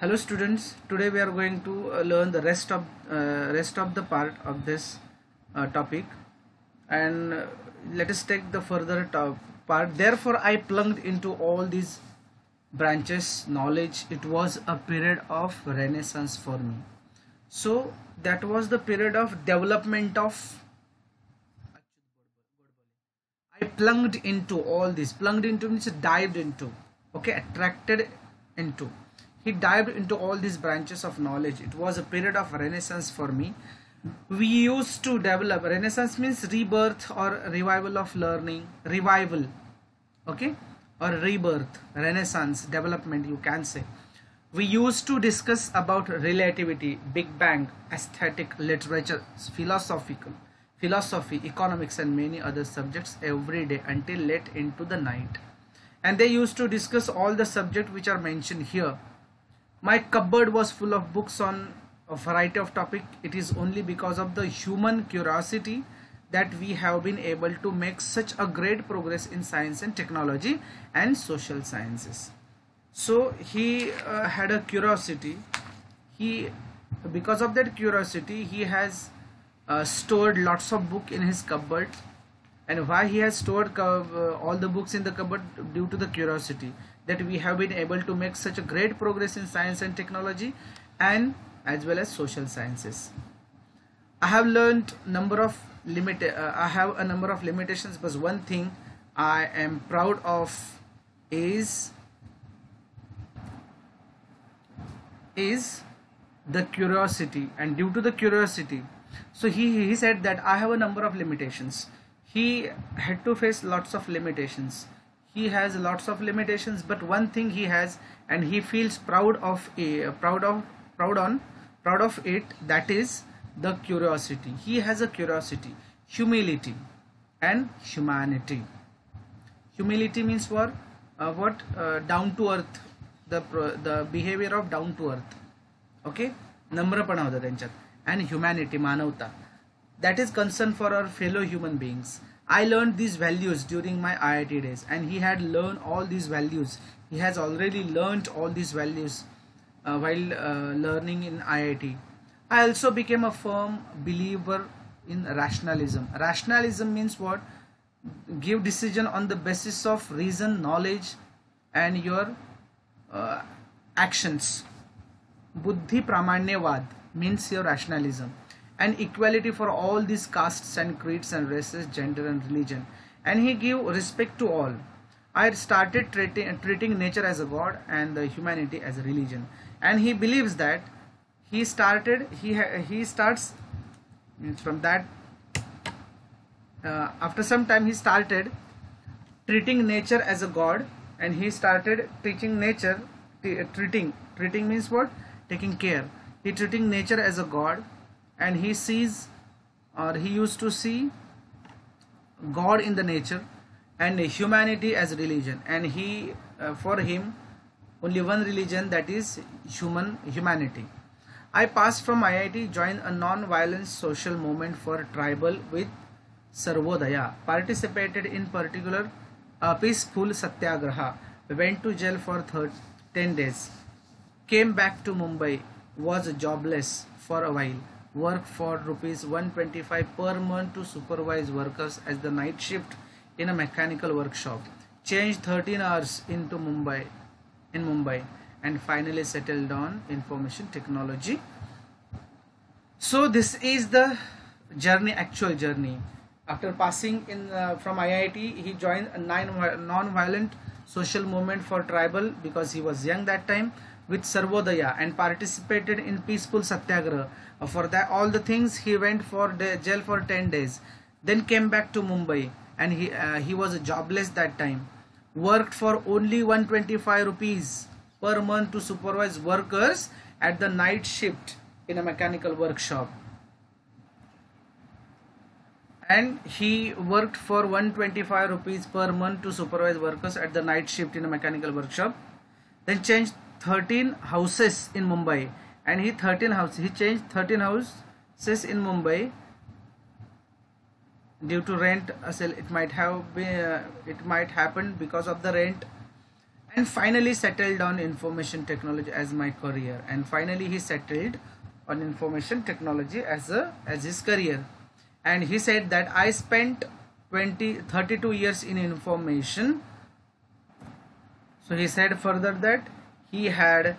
hello students today we are going to uh, learn the rest of uh, rest of the part of this uh, topic and uh, let us take the further part therefore i plunged into all these branches knowledge it was a period of renaissance for me so that was the period of development of I plunged into all this. Plunged into means dived into. Okay, attracted into. He dived into all these branches of knowledge. It was a period of renaissance for me. We used to develop. Renaissance means rebirth or revival of learning. Revival. Okay, or rebirth, renaissance, development. You can say. We used to discuss about relativity, Big Bang, aesthetic, literature, philosophical, philosophy, economics, and many other subjects every day until late into the night. And they used to discuss all the subjects which are mentioned here. My cupboard was full of books on a variety of topic. It is only because of the human curiosity that we have been able to make such a great progress in science and technology and social sciences. So he uh, had a curiosity. He because of that curiosity he has uh, stored lots of book in his cupboard. And why he has stored uh, all the books in the cupboard? Due to the curiosity that we have been able to make such a great progress in science and technology and as well as social sciences. I have learned number of limit uh, i have a number of limitations but one thing i am proud of is is the curiosity. And due to the curiosity so he he said that i have a number of limitations. He had to face lots of limitations he has lots of limitations but one thing he has and he feels proud of a proud of proud on proud of it that is the curiosity he has a curiosity humility and humanity humility means what uh, what uh, down to earth the pro- the behavior of down to earth okay नम्रपणा होता त्यांच्यात and humanity मानवता that is concern for our fellow human बिंग्स I learned these values during my IIT days and he had learned all these values. He has already learned all these values uh, while uh, learning in IIT. I also became a firm believer in rationalism. Rationalism means what? Give decision on the basis of reason, knowledge and your uh, actions. Buddhi Pramanyavad means your rationalism. And equality for all these castes and creeds and races, gender and religion. And he give respect to all. I started treating, treating nature as a god and the humanity as a religion. And he believes that he started, he, he starts from that uh, after some time he started treating nature as a god and he started teaching nature treating treating means what taking care he treating nature as a god and he sees or he used to see god in the nature and humanity as religion. And he uh, for him only one religion that is human humanity. I passed from iit joined a non-violent social movement for tribal with sarvodaya participated in particular a peaceful satyagraha went to jail for thir- 10 days came back to mumbai was jobless for a while worked for rupees 125 per month to supervise workers as the night shift in a mechanical workshop. Changed 13 hours into mumbai in mumbai and finally settled on information technology. So this is the journey actual journey. After passing in uh, from iit he joined a non-violent social movement for tribal because he was young that time with sarvodaya and participated in peaceful satyagraha. For that all the things he went for jail for 10 days then came back to mumbai and he uh, he was jobless that time. Worked for only 125 rupees per month to supervise workers at the night shift in a mechanical workshop. And he worked for 125 rupees per month to supervise workers at the night shift in a mechanical workshop. Then changed 13 houses in mumbai. And he 13 house he changed 13 houses in mumbai due to rent. Sell it might have been uh, it might happen because of the rent. And finally settled on information technology as my career. And finally he settled on information technology as a as his career. And he said that i spent 20 32 years in information. So he said further that he had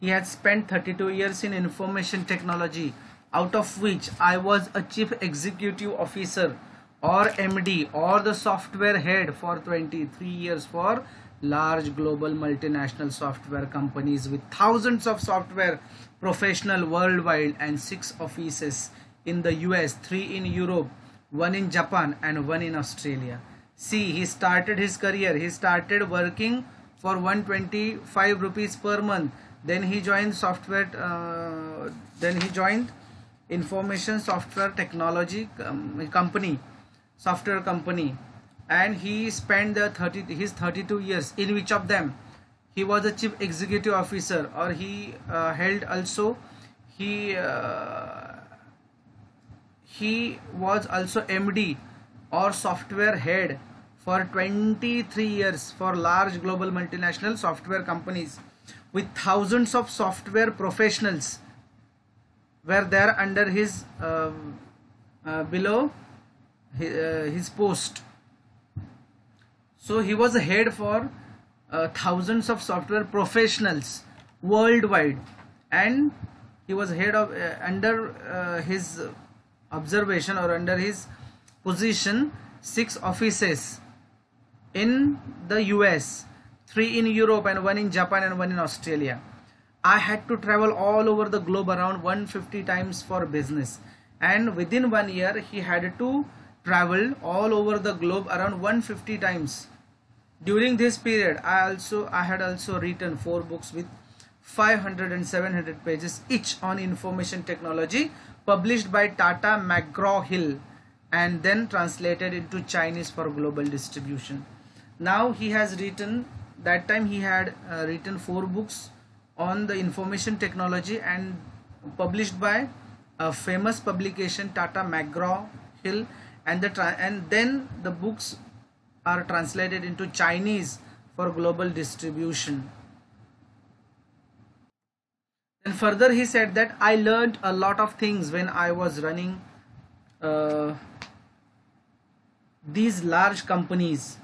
he had spent 32 years in information technology out of which i was a chief executive officer or md or the software head for 23 years for large global multinational software companies with thousands of software professional worldwide and six offices in the US, three in Europe, one in Japan and one in Australia. See, he started his career. He started working for 125 rupees per month. Then he joined software. Uh, then he joined information software technology um, company, software company and he spent the 30 his 32 years in which of them he was a chief executive officer or he uh, held also he uh, he was also md or software head for 23 years for large global multinational software companies with thousands of software professionals were there under his uh, uh below his, uh, his post. So he was head for uh, thousands of software professionals worldwide, and he was head of uh, under uh, his observation or under his position six offices in the US, three in Europe, and one in Japan and one in Australia. I had to travel all over the globe around 150 times for business, and within one year, he had to travel all over the globe around 150 times. During this period i also i had also written four books with 500 and 700 pages each on information technology published by tata mcgraw-hill and then translated into chinese for global distribution now he has written that time he had uh, written four books on the information technology and published by a famous publication tata mcgraw-hill and the and then the books are translated into Chinese for global distribution. And further he said that I learned a lot of things when I was running uh, these large companies.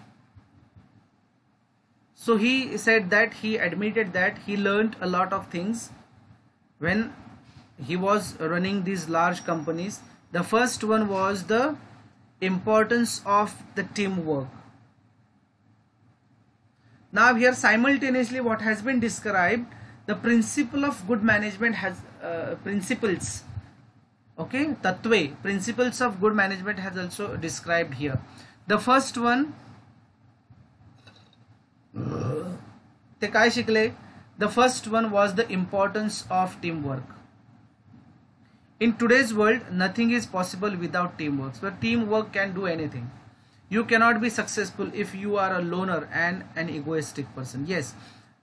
So he said that he admitted that he learned a lot of things when he was running these large companies. The first one was the importance of the teamwork. Now here simultaneously what has been described the principle of good management has uh, principles. Okay? Tatve principles of good management has also described here. The first one ते काय शिकले the first one was the importance of teamwork in today's world nothing is possible without teamwork so teamwork can do anything you cannot be successful if you are a loner and an egoistic person yes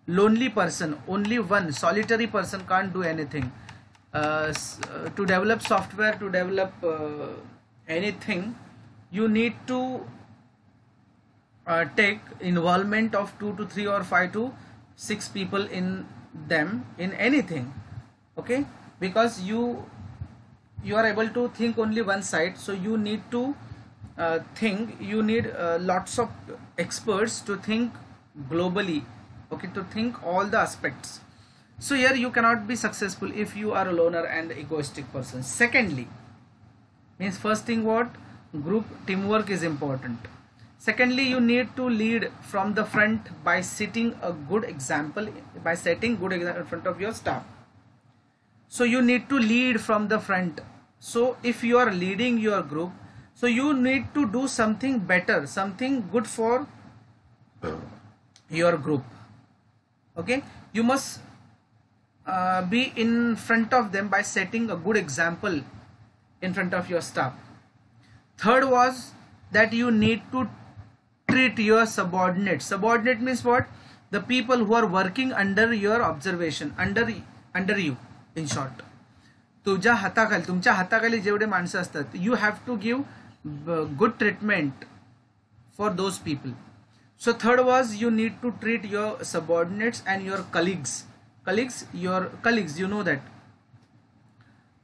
lonely person only one solitary person can't do anything uh, uh, to develop software to develop uh, anything you need to uh, take involvement of 2 to 3 or 5 to 6 people in them in anything okay? Because you you are able to think only one side so you need to uh, thing you need uh, lots of experts to think globally okay to think all the aspects. So here you cannot be successful if you are a loner and egoistic person. Secondly means first thing what? Group teamwork is important secondly you need to lead from the front by setting a good example by setting good example in front of your staff so you need to lead from the front so if you are leading your group so you need to do something better, something good for your group. Okay, you must uh, be in front of them by setting a good example in front of your staff. Third was that you need to treat your subordinates. Subordinate means what? The people who are working under your observation, under under you, in short. तुझ्या हाताखाली तुमच्या हाताखाली जेवढे माणसं असतात you have to give good treatment for those people so third was you need to treat your subordinates and your colleagues colleagues your colleagues you know that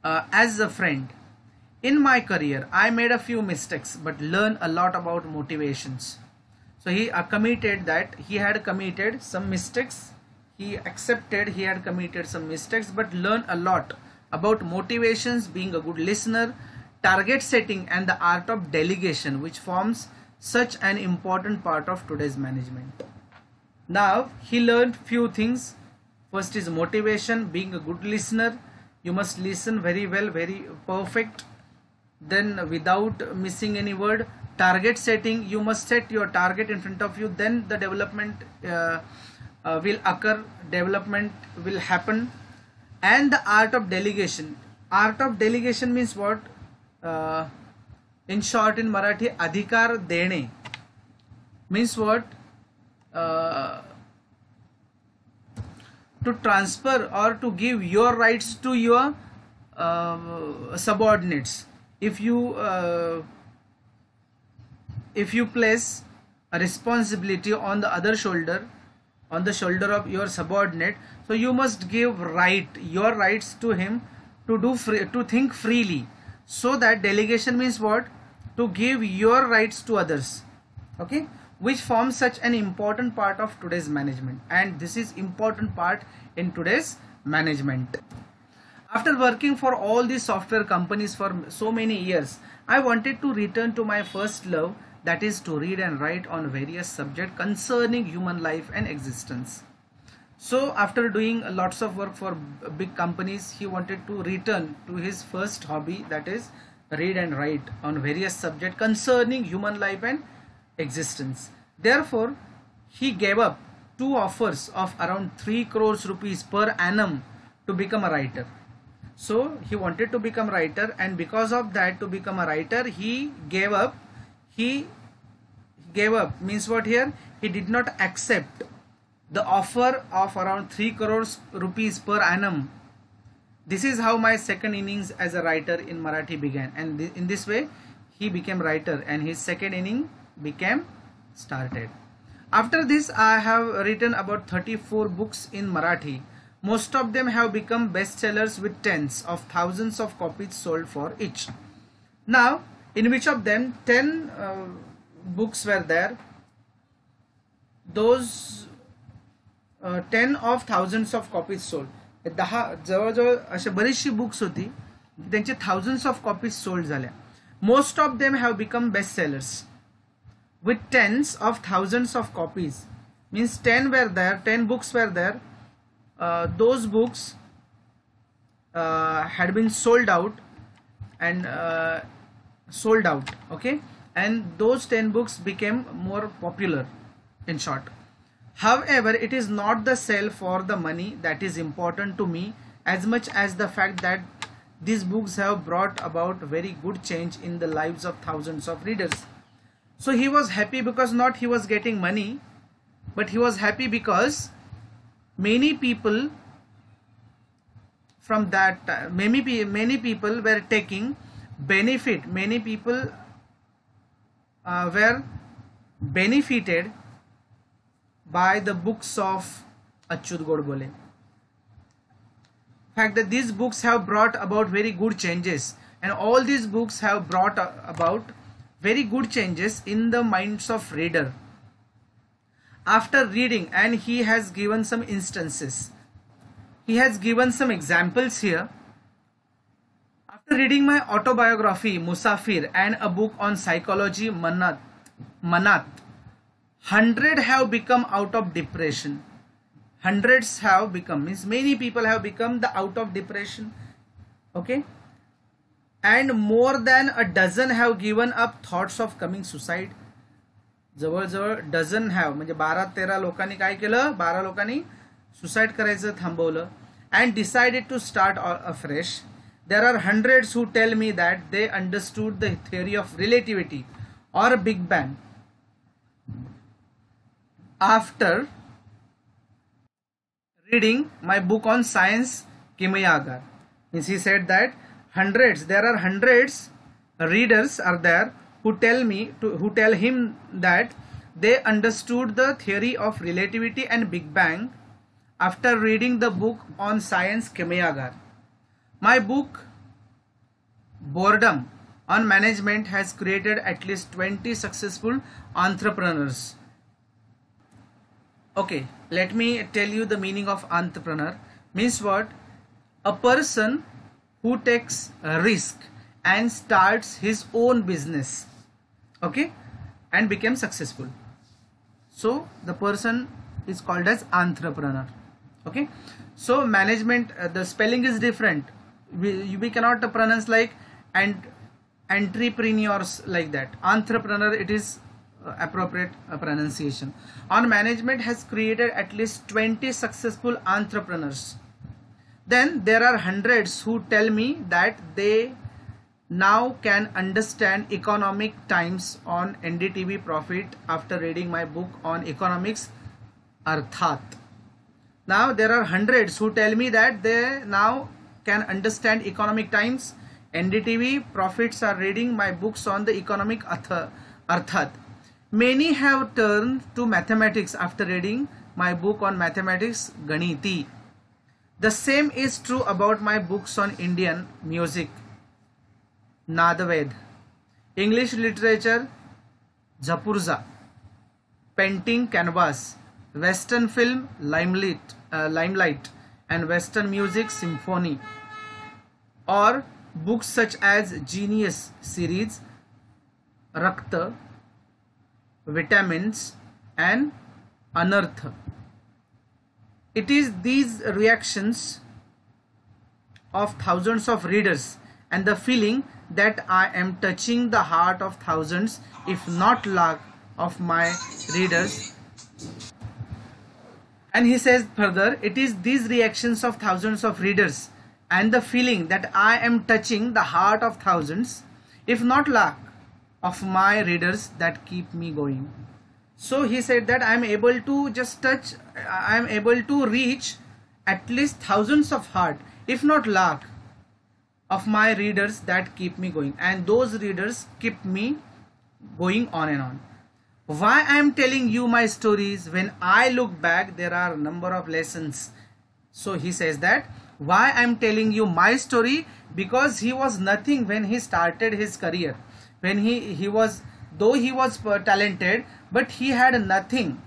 uh, as a friend in my career i made a few mistakes but learn a lot about motivations so he committed that he had committed some mistakes. He accepted he had committed some mistakes but learned a lot about motivations being a good listener target setting and the art of delegation which forms such an important part of today's management. Now he learned few things. First is motivation being a good listener. You must listen very well very perfect. Then without missing any word target setting you must set your target in front of you then the development uh, uh, will occur development will happen. And the art of delegation. Art of delegation means what? Uh, in short in marathi adhikar dene. Means what? Uh, to transfer or to give your rights to your uh, subordinates. If you uh, if you place a responsibility on the other shoulder on the shoulder of your subordinate so you must give right your rights to him to do free, to think freely. So that delegation means what? To give your rights to others. Okay? Which forms such an important part of today's management. And this is important part in today's management. After working for all these software companies for so many years i wanted to return to my first love that is to read and write on various subjects concerning human life and existence. So after doing lots of work for big companies, he wanted to return to his first hobby that is read and write on various subjects concerning human life and existence. Therefore, he gave up two offers of around 3 crores rupees per annum to become a writer. So he wanted to become writer and because of that to become a writer he gave up he gave up. Means what here? He did not accept the offer of around 3 crores rupees per annum. This is how my second innings as a writer in marathi began. And th in this way he became writer and his second inning became started. After this i have written about 34 books in marathi. Most of them have become bestsellers with tens of thousands of copies sold for each. Now in which of them 10 uh, books were there those uh, 10 of thousands of copies sold दहा जवळजवळ अशा बरीचशी books होती त्यांचे thousands of copies sold झाल्या most of them have become best sellers with tens of thousands of copies means 10 were there 10 books were there uh, those books uh, had been sold out and uh, sold out okay? And those 10 books became more popular in short. However it is not the sale for the money that is important to me as much as the fact that these books have brought about very good change in the lives of thousands of readers. So he was happy because not he was getting money but he was happy because many people from that uh, many many people were taking benefit. Many people uh, were benefited by the books of Achyut Godbole. fact that these books have brought about very good changes. And all these books have brought about very good changes in the minds of reader. After reading and he has given some instances. He has given some examples here after reading my autobiography Musafir and a book on psychology Manat, Manat, hundred have become out of depression. Hundreds have become means many people have become the out of depression. Okay, and more than a dozen have given up thoughts of coming suicide. जवळजवळ dozen have म्हणजे बारा तेरा लोकांनी काय केलं बारा लोकांनी suicide करायचं थांबवलं and decided to start a fresh there are hundreds who tell me that they understood the theory of relativity or Big Bang after reading my book on science Kimayagar. Means he said that hundreds, there are hundreds readers are there who tell me to who tell him that they understood the theory of relativity and Big Bang after reading the book on science Kimayagar. My book Boardroom on Management has created at least 20 successful entrepreneurs. Okay, let me tell you the meaning of entrepreneur. Means what? A person who takes a risk and starts his own business. Okay, and became successful. So the person is called as entrepreneur. Okay, so management, uh, the spelling is different. We, we cannot pronounce like and entrepreneurs like that. Entrepreneur it is uh, appropriate uh, pronunciation. On management has created at least 20 successful entrepreneurs. Then there are hundreds who tell me that they now can understand economic times on ndtv profit after reading my book on economics arthat. Now there are hundreds who tell me that they now can understand economic times. NDTV profits are reading my books on the economic arthat. Many have turned to mathematics after reading my book on mathematics Ganiti. The same is true about my books on Indian music. Nadaved, English literature Japurza, painting canvas, western film limelight, uh, limelight and western music symphony or books such as Genius series, Rakta, Vitamins and Anartha. It is these reactions of thousands of readers and the feeling that I am touching the heart of thousands if not lakh of my readers and he says further it is these reactions of thousands of readers and the feeling that I am touching the heart of thousands, if not lakh, of my readers that keep me going. So he said that I am able to just touch, I am able to reach at least thousands of heart, if not lakh, of my readers that keep me going. And those readers keep me going on and on. Why I am telling you my stories when I look back, there are a number of lessons. So he says that why i'm telling you my story? Because he was nothing when he started his career. When he he was though he was talented but he had nothing.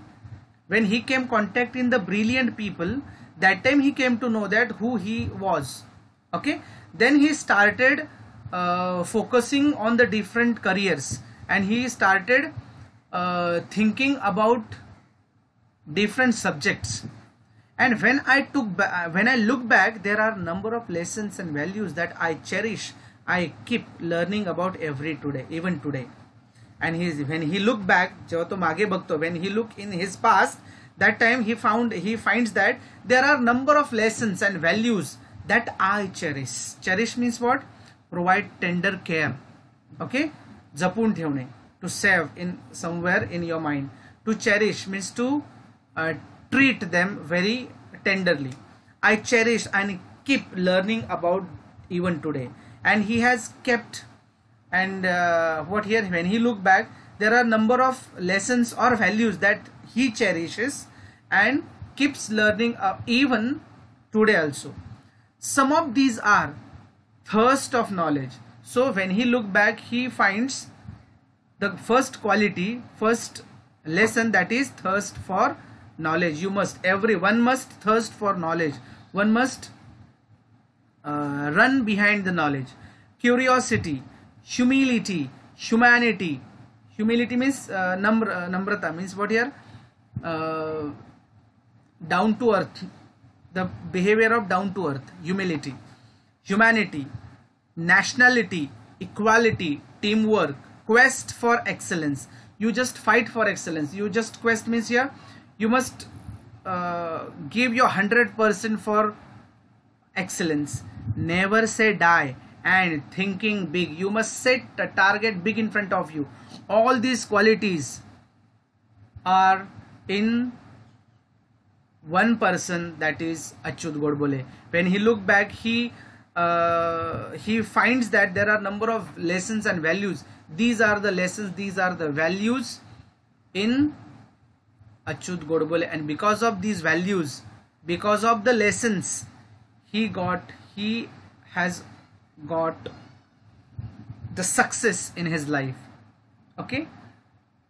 When he came contact in the brilliant people that time he came to know that who he was. Okay? Then he started uh, focusing on the different careers. And he started uh, thinking about different subjects and when i took uh, when i look back there are number of lessons and values that i cherish i keep learning about every today even today and he when he look back when he look in his past that time he found he finds that there are number of lessons and values that i cherish cherish means what provide tender care okay जपून ठेवणे to save in somewhere in your mind to cherish means to uh, treat them very tenderly. I cherish and keep learning about even today. And he has kept and uh, what here when he look back there are number of lessons or values that he cherishes and keeps learning uh, even today also some of these are thirst of knowledge so when he look back he finds the first quality first lesson that is thirst for knowledge. You must everyone must thirst for knowledge. One must uh, run behind the knowledge. Curiosity humility humanity. Humility means uh, number uh, namrata means what here? Uh, down to earth. The behavior of down to earth. Humility. Humanity. Nationality. Equality. Teamwork quest for excellence. You just fight for excellence. You just quest means here you must uh, give your 100% for excellence. Never say die and thinking big. You must set a target big in front of you. All these qualities are in one person that is Achyut Godbole. When he look back, he uh, he finds that there are number of lessons and values. These are the lessons. These are the values in Achyut Godbole. And because of these values because of the lessons he got he has got the success in his life. Okay?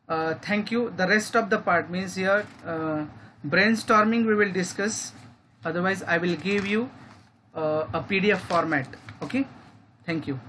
Uh, thank you. The rest of the part means here uh, brainstorming we will discuss. Otherwise I will give you uh, a PDF format. Okay? Thank you